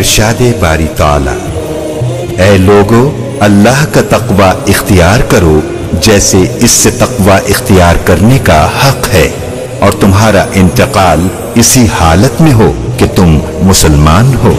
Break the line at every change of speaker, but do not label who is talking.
इरशाद बारी ताला। ए लोगो, अल्लाह का तकवा इख्तियार करो, जैसे इससे तकवा इख्तियार करने का हक है, और तुम्हारा इंतकाल इसी हालत में हो कि तुम मुसलमान हो।